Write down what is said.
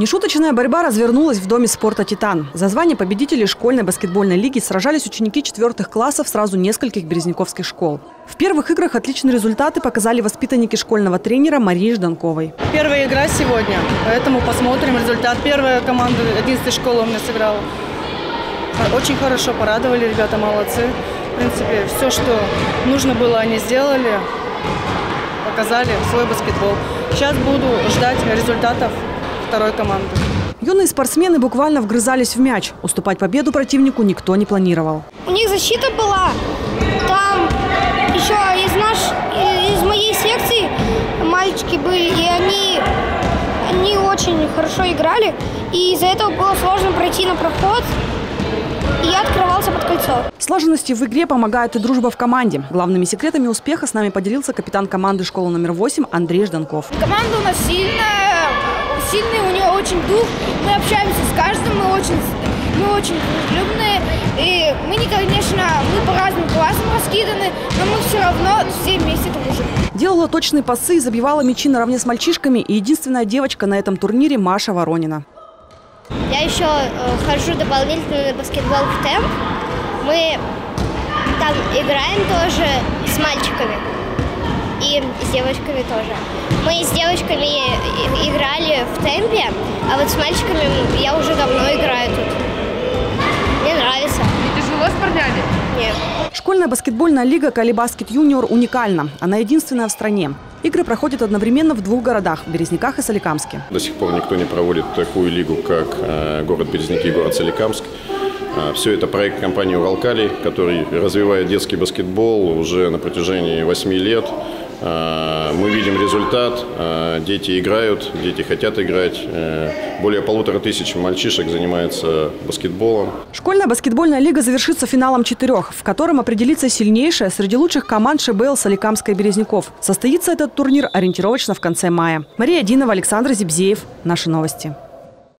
Нешуточная борьба развернулась в Доме спорта «Титан». За звание победителей школьной баскетбольной лиги сражались ученики четвертых классов сразу нескольких березняковских школ. В первых играх отличные результаты показали воспитанники школьного тренера Марии Жданковой. Первая игра сегодня, поэтому посмотрим результат. Первая команда 11 школы у меня сыграла. Очень хорошо порадовали, ребята молодцы. В принципе, все, что нужно было, они сделали, показали свой баскетбол. Сейчас буду ждать результатов второй команды. Юные спортсмены буквально вгрызались в мяч. Уступать победу противнику никто не планировал. У них защита была. Там еще из, наш, из моей секции мальчики были, и они, они очень хорошо играли. И из-за этого было сложно пройти на проход. И я открывался под кольцо. Слаженности в игре помогает и дружба в команде. Главными секретами успеха с нами поделился капитан команды школы номер 8 Андрей Жданков. Команда у нас сильная, нее очень дух. Мы общаемся с каждым, мы очень, мы очень дружелюбные. И мы, не, конечно, мы по разным классам раскиданы, но мы все равно все вместе дружим. Делала точные пасы и забивала мячи наравне с мальчишками. И единственная девочка на этом турнире Маша Воронина. Я еще э, хожу дополнительно на баскетбол в темп. Мы там играем тоже с мальчиками и с девочками тоже. Мы с девочками играли в темпе, а вот с мальчиками я уже давно играю тут. Мне нравится. Не тяжело с парнями? Нет. Школьная баскетбольная лига «Калибаскет Юниор» уникальна. Она единственная в стране. Игры проходят одновременно в двух городах – Березняках и Соликамске. До сих пор никто не проводит такую лигу, как э, город Березняки и город Соликамск. Э, Все это проект компании «Уралкали», который развивает детский баскетбол уже на протяжении 8 лет. Э, Мы видим результат. Э, Дети играют, дети хотят играть. Э, Более полутора тысяч мальчишек занимается баскетболом. Школьная баскетбольная лига завершится финалом четырех, в котором определится сильнейшая среди лучших команд ШБЛ Соликамска и Березняков. Состоится этот турнир ориентировочно в конце мая. Мария Динова, Александр Зибзеев. Наши новости.